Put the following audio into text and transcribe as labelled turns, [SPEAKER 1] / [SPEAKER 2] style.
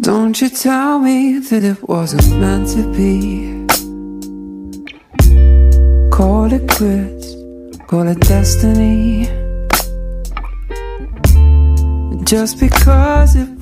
[SPEAKER 1] Don't you tell me that it wasn't meant to be. Call it quits, call it destiny. Just because it.